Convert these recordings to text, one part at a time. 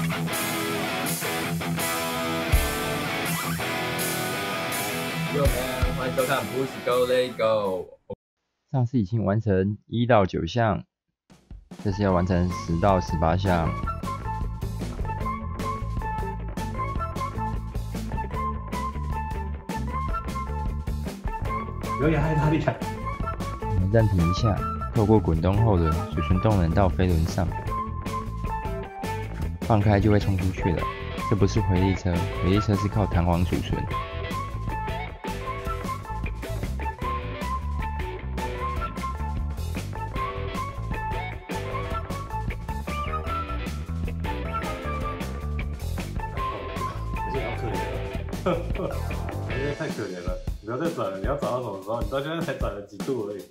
Yo man，欢迎收看 Push Go Let Go。上次已经完成一到九项，这次要完成十到十八项。有点害怕，厉害。我们暂停一下，透过滚动后的储存动能到飞轮上，放开就会冲出去了。这不是回力车，回力车是靠弹簧储存。我觉得好可怜了，我觉得太可怜了。你不要再转了，你要转到什么时候？你到现在才转了几度而已，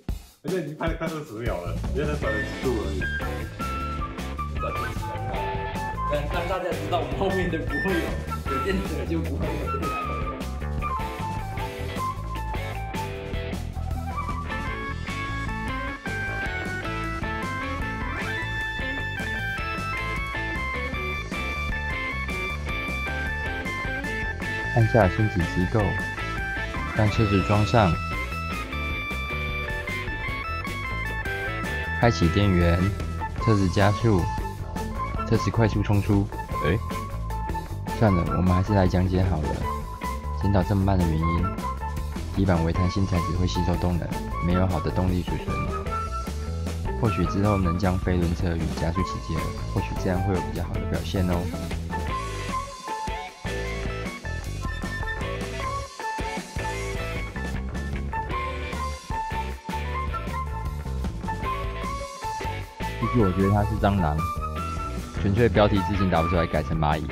而且已经拍了快二十秒了，你现在才转了几度而已。让大家知道我们后面的不会有，有电池的就不会有。按下升级机构，将车子装上，开启电源，车子加速，这次快速冲出。哎，算了，我们还是来讲解好了。检讨这么慢的原因，底板为弹性材质会吸收动能，没有好的动力储存。或许之后能将飞轮车与加速器结合，或许这样会有比较好的表现哦。其实我觉得它是蟑螂，纯粹标题字型打不出来，改成蚂蚁。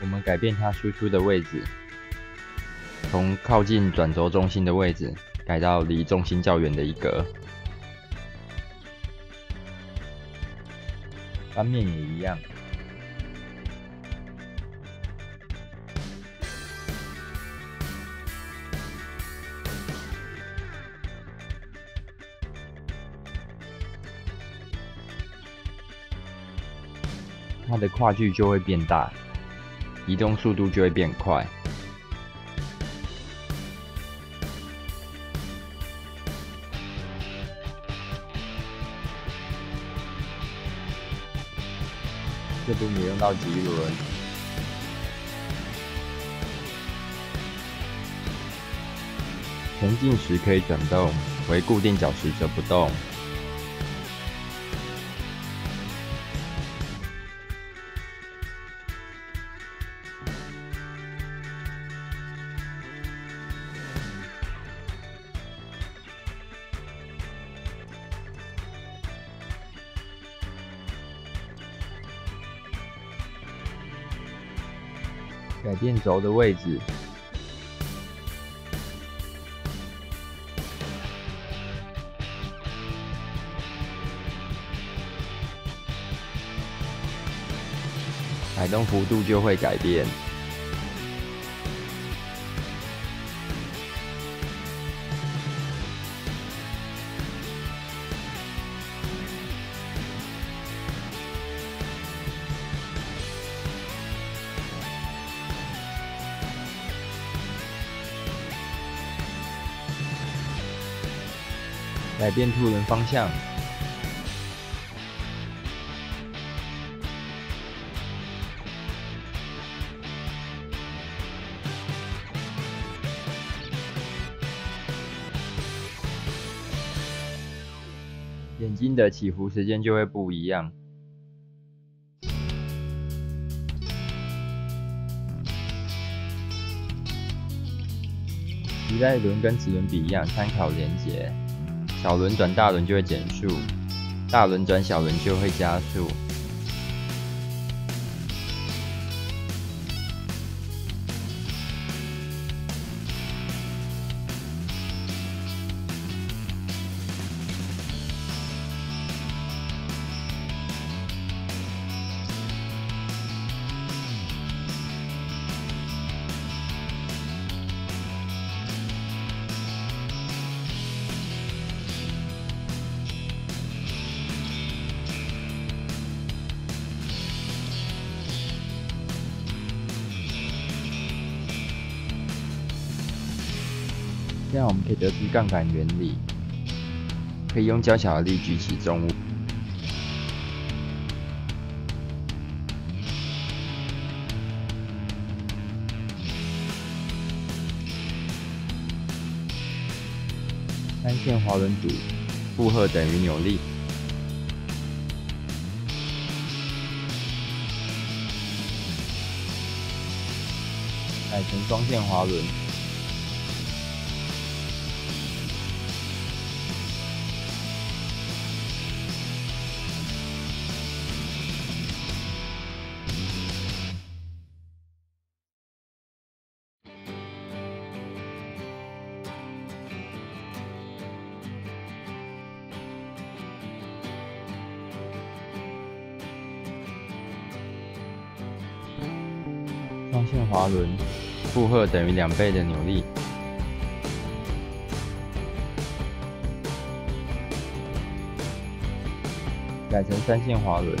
我们改变它输出的位置，从靠近转轴中心的位置改到离中心较远的一格。翻面也一样。它的跨距就会变大，移动速度就会变快。这部没用到棘轮，前进时可以转动，为固定脚时则不动。改变轴的位置，摆动幅度就会改变。改变凸轮方向，眼睛的起伏时间就会不一样。皮带轮跟齿轮比一样，参考连结。小轮转大轮就会减速，大轮转小轮就会加速。这样我们可以得出杠杆原理，可以用较小的力举起重物。三线滑轮组，负荷等于扭力。改成双线滑轮。双线滑轮，负荷等于两倍的扭力。改成三线滑轮。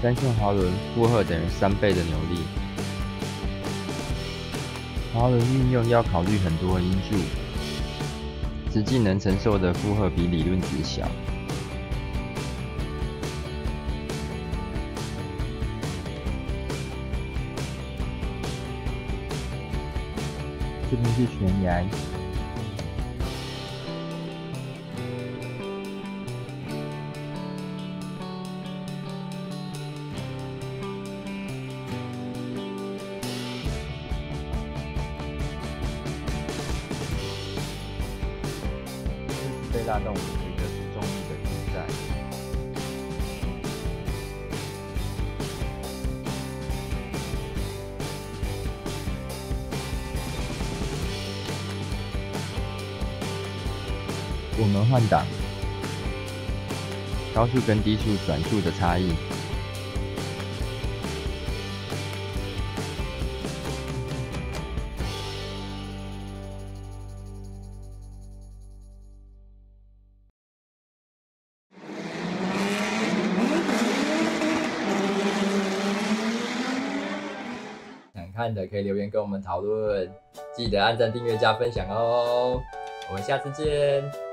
单线滑轮负荷等于三倍的扭力。滑轮运用要考虑很多因素，实际能承受的负荷比理论值小。这边是悬崖。被拉动，随着主重力的存在。我们换挡，高速跟低速转速的差异。看的可以留言跟我们讨论，记得按赞、订阅、加分享哦。我们下次见。